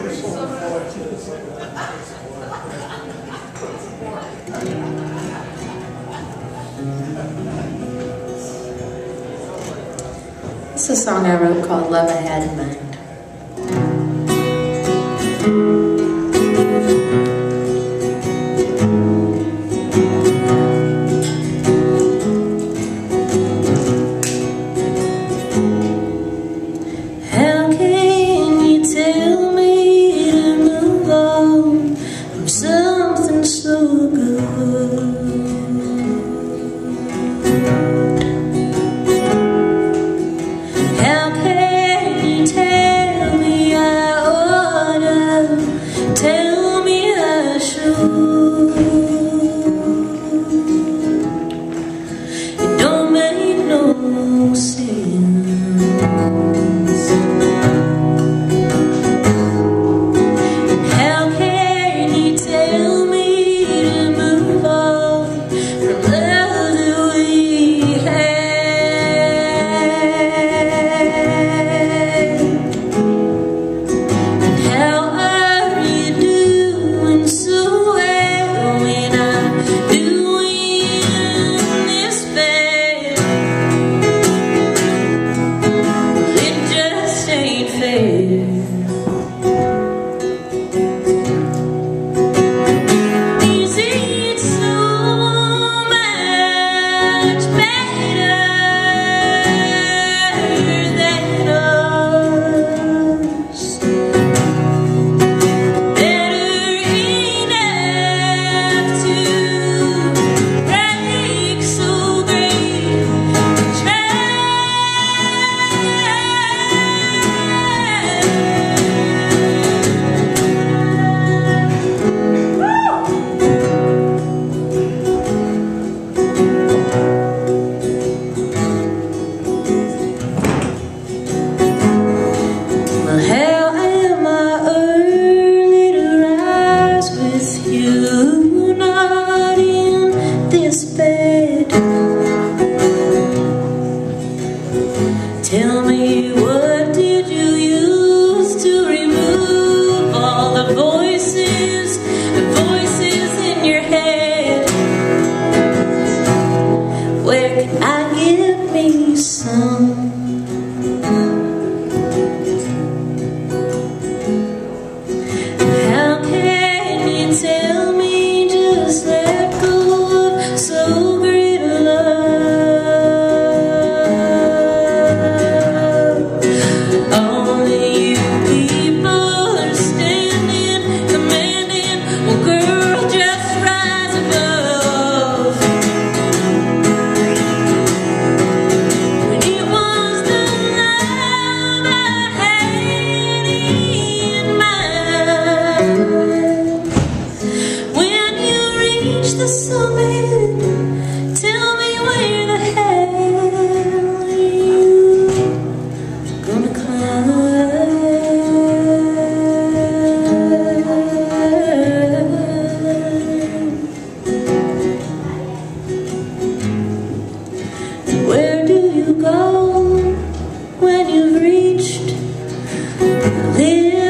It's a song I wrote called Love I Had in Mind. you've reached. Live